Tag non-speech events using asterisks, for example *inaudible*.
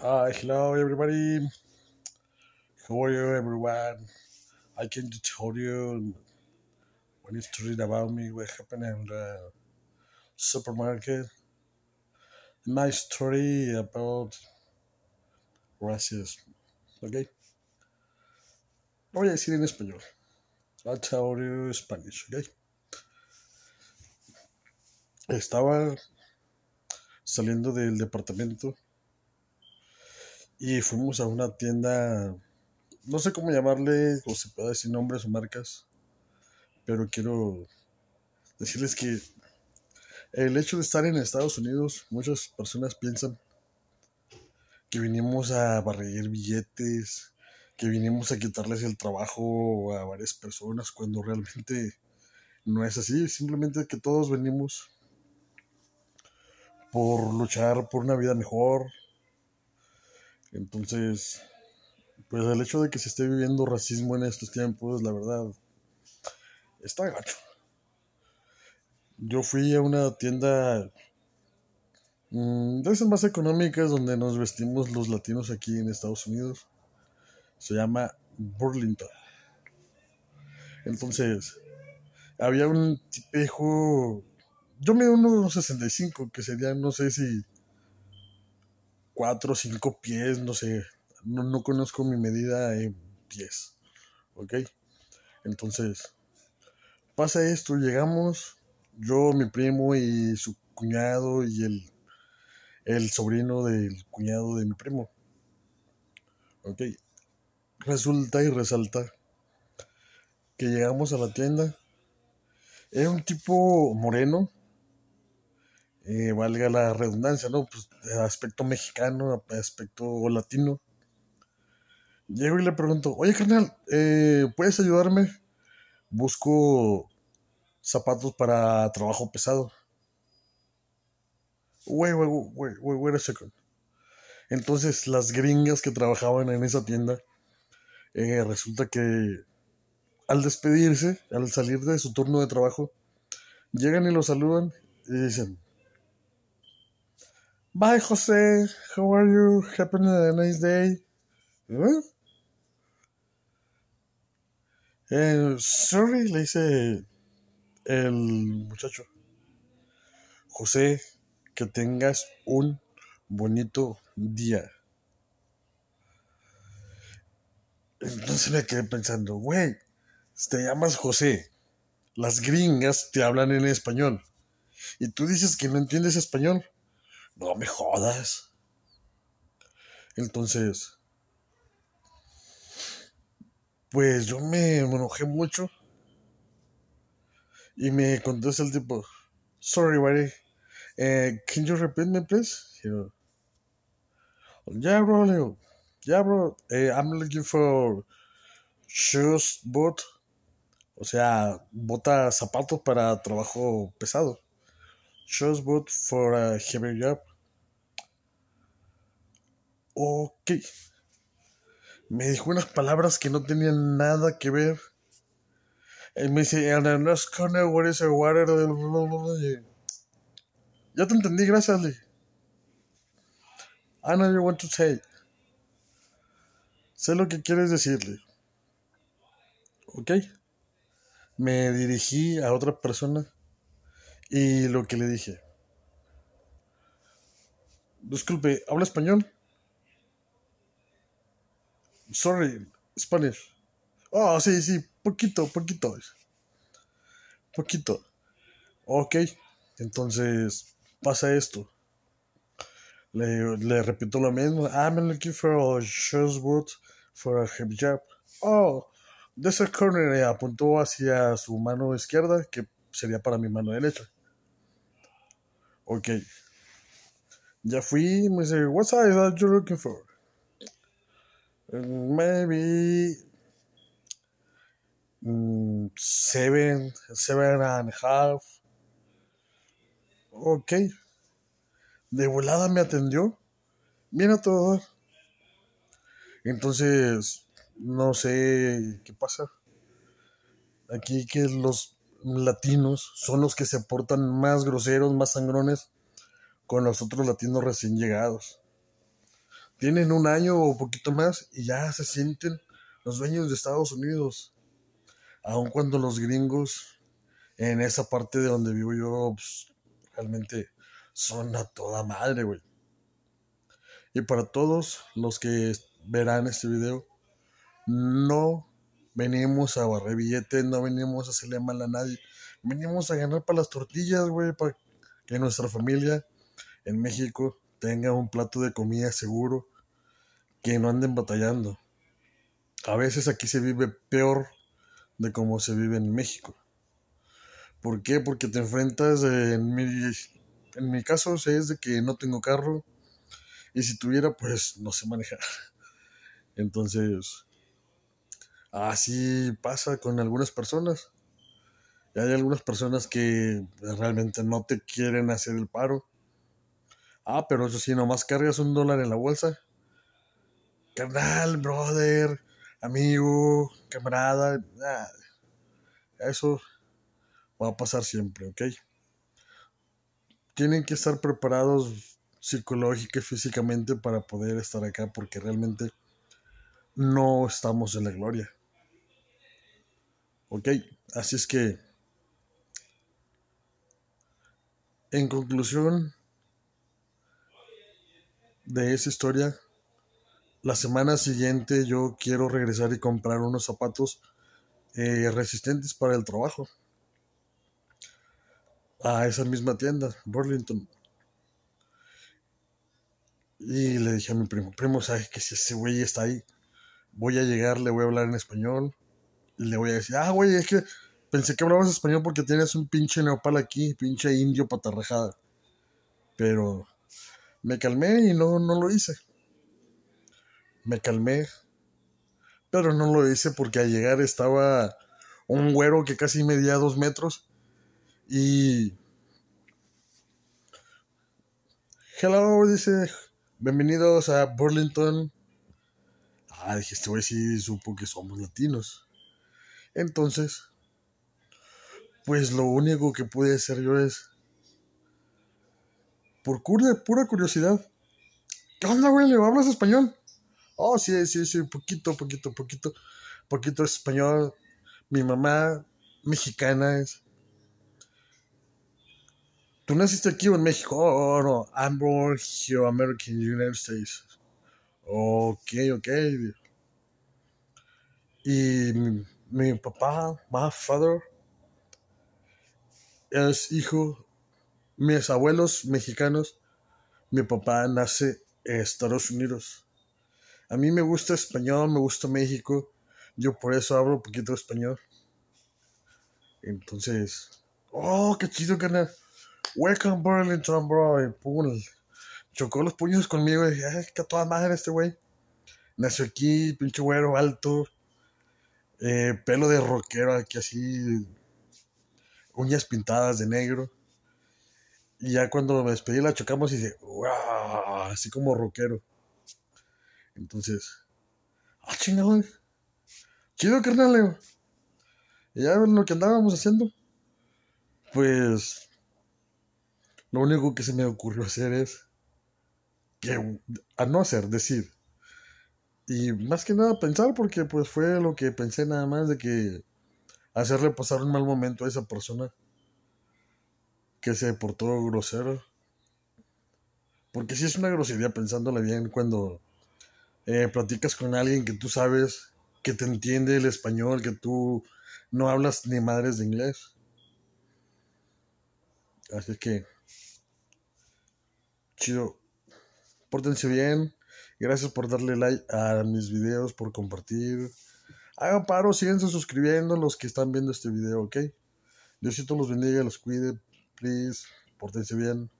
Hi, hello everybody. How are you, everyone? I came to tell you one story about me what happened in the supermarket. My story about racism. Okay? Lo voy a decir en español. I'll tell you Spanish, okay? Estaba saliendo del departamento y fuimos a una tienda, no sé cómo llamarle, o se puede decir nombres o marcas, pero quiero decirles que el hecho de estar en Estados Unidos, muchas personas piensan que vinimos a barrer billetes, que vinimos a quitarles el trabajo a varias personas, cuando realmente no es así, simplemente que todos venimos por luchar por una vida mejor, entonces, pues el hecho de que se esté viviendo racismo en estos tiempos, la verdad, está gacho. Yo fui a una tienda mmm, de esas más económicas donde nos vestimos los latinos aquí en Estados Unidos. Se llama Burlington. Entonces, había un tipejo. Yo me unos 65, que sería, no sé si cuatro o cinco pies, no sé, no, no conozco mi medida en pies, ¿ok? Entonces, pasa esto, llegamos, yo, mi primo y su cuñado y el, el sobrino del cuñado de mi primo, ¿ok? Resulta y resalta que llegamos a la tienda, era un tipo moreno, eh, valga la redundancia, ¿no? Pues aspecto mexicano, aspecto latino. Llego y le pregunto, oye carnal, eh, ¿puedes ayudarme? Busco zapatos para trabajo pesado. A second. Entonces las gringas que trabajaban en esa tienda, eh, resulta que al despedirse, al salir de su turno de trabajo, llegan y lo saludan y dicen, Bye, José. How are you? Having a nice day. ¿Eh? Eh, sorry, le dice el muchacho. José, que tengas un bonito día. Entonces me quedé pensando, güey, te llamas José. Las gringas te hablan en español. Y tú dices que no entiendes español. No me jodas. Entonces, pues yo me enojé mucho. Y me contesta el tipo, sorry, buddy. Eh, can you repeat me, please? You yeah, bro. Yeah, bro. Eh, I'm looking for shoes, boot. O sea, bota zapatos para trabajo pesado. Shoes boot for a heavy job. Ok. Me dijo unas palabras que no tenían nada que ver. Él me dice, and the last corner, what is a water? Ya te entendí, gracias, Lee. I know you want to say. Sé lo que quieres decirle. ¿Ok? Me dirigí a otra persona y lo que le dije. Disculpe, ¿habla español? Sorry, Spanish. Oh, sí, sí, poquito, poquito. Poquito. Ok, entonces pasa esto. Le, le repito lo mismo. I'm looking for a shoes boot for a hip job. Oh, there's a corner. Apuntó hacia su mano izquierda, que sería para mi mano derecha. Ok. Ya fui, me dice, what size are you looking for? Maybe mm, seven, seven and a half. Ok. De volada me atendió. Viene a todo. Entonces, no sé qué pasa. Aquí que los latinos son los que se portan más groseros, más sangrones con los otros latinos recién llegados. Tienen un año o poquito más y ya se sienten los dueños de Estados Unidos. Aun cuando los gringos en esa parte de donde vivo yo pues, realmente son a toda madre, güey. Y para todos los que verán este video, no venimos a barrer billetes, no venimos a hacerle mal a nadie. Venimos a ganar para las tortillas, güey, para que nuestra familia en México tenga un plato de comida seguro, que no anden batallando. A veces aquí se vive peor de como se vive en México. ¿Por qué? Porque te enfrentas, en, mi, en mi caso es de que no tengo carro y si tuviera pues no sé manejar. *laughs* Entonces, así pasa con algunas personas. Y hay algunas personas que realmente no te quieren hacer el paro. Ah, pero eso sí, nomás cargas un dólar en la bolsa. Carnal, brother, amigo, camarada. eso va a pasar siempre, ¿ok? Tienen que estar preparados psicológica y físicamente para poder estar acá porque realmente no estamos en la gloria. Ok, así es que, en conclusión de esa historia, la semana siguiente yo quiero regresar y comprar unos zapatos eh, resistentes para el trabajo a esa misma tienda, Burlington. Y le dije a mi primo, primo, ¿sabes que si ese güey está ahí? Voy a llegar, le voy a hablar en español. Y le voy a decir, ah, güey, es que pensé que hablabas español porque tienes un pinche neopal aquí, pinche indio patarrajada. Pero me calmé y no, no lo hice. Me calmé. Pero no lo hice porque al llegar estaba un güero que casi medía dos metros. Y... Hello, dice, bienvenidos a Burlington. Ah, dije, este güey sí supo que somos latinos. Entonces, pues lo único que pude hacer yo es, por pura curiosidad, ¿qué onda, güey? ¿Le hablas español? Oh, sí, sí, sí, poquito, poquito, poquito, poquito español. Mi mamá mexicana es. ¿Tú naciste aquí en México? Oh, oh, no, I'm born here, American United States. Ok, ok. Y mi, papá, my father, es hijo, mis abuelos mexicanos, mi papá nace en Estados Unidos. A mí me gusta español, me gusta México, yo por eso hablo un poquito español. Entonces, oh, qué chido, canal. Welcome Burlington, bro. Y pum, chocó los puños conmigo y dije, ay, que toda madre este güey. Nació aquí, pinche güero, alto. Eh, pelo de rockero aquí así. Uñas pintadas de negro. Y ya cuando me despedí la chocamos y dice, wow, así como rockero. Entonces, ah, chingado. Chido, carnal, Y ya lo que andábamos haciendo. Pues lo único que se me ocurrió hacer es que a no hacer, decir. Y más que nada pensar porque pues fue lo que pensé nada más de que hacerle pasar un mal momento a esa persona que se portó grosero. Porque si es una grosería pensándole bien cuando eh, platicas con alguien que tú sabes que te entiende el español, que tú no hablas ni madres de inglés. Así que chido. Pórtense bien. Gracias por darle like a mis videos, por compartir. Hagan paro, síguense suscribiendo los que están viendo este video, ¿ok? Diosito los bendiga, los cuide. Please, pórtense bien.